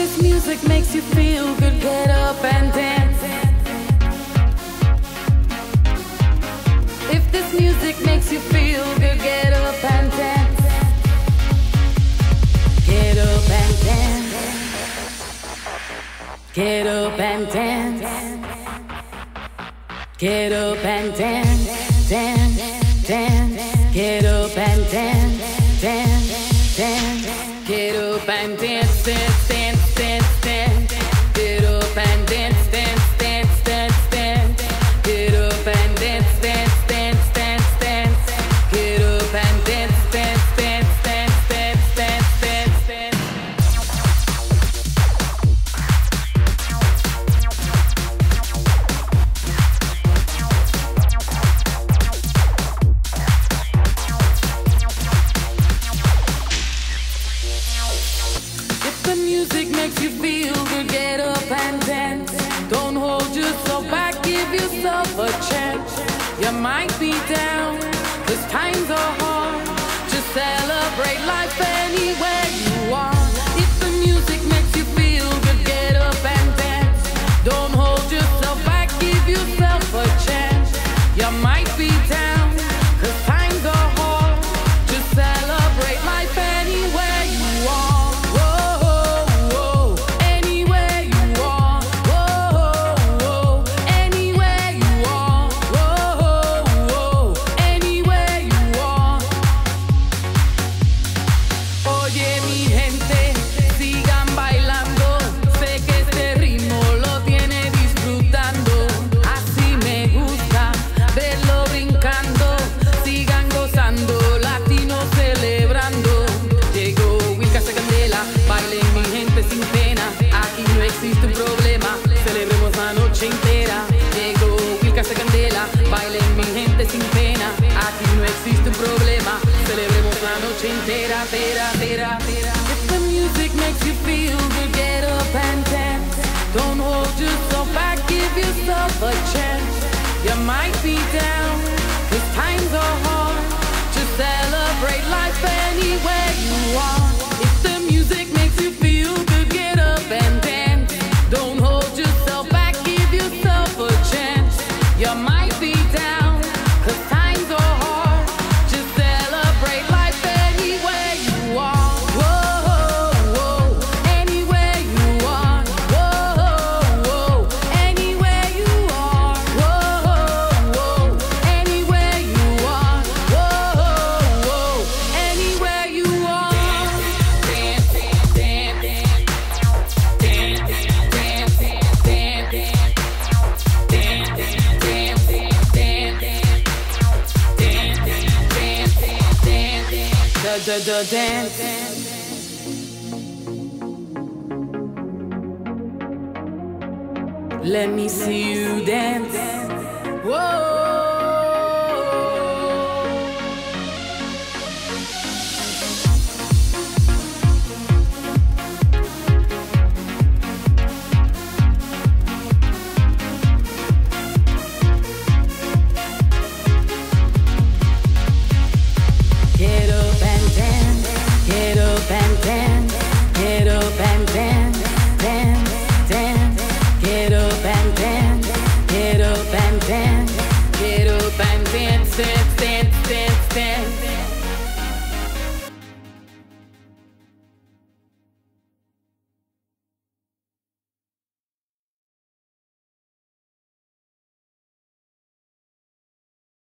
this music makes you feel good, get up and dance. If this music makes you feel good, get up and dance. Get up and dance. Get up and dance. Get up and dance, dance, dance. Get up and dance, dance, dance. Get up and dance, dance, dance, music makes you feel good, get up and dance. Don't hold yourself back, give yourself a chance. You might be down, cause times are hard. Just celebrate life anywhere you are. If the music makes you feel good, get up and dance. Don't hold yourself back, give yourself a chance. You might be down, noche entera. Llegó Wilka Candela, bailen mi gente sin pena. Aquí no existe un problema, celebremos la noche entera, tera, tera, tera. If the music makes you feel good, get up and dance. Don't hold yourself back, give yourself a chance. You might be down, down. Da da da dance. Let me see you dance. Whoa.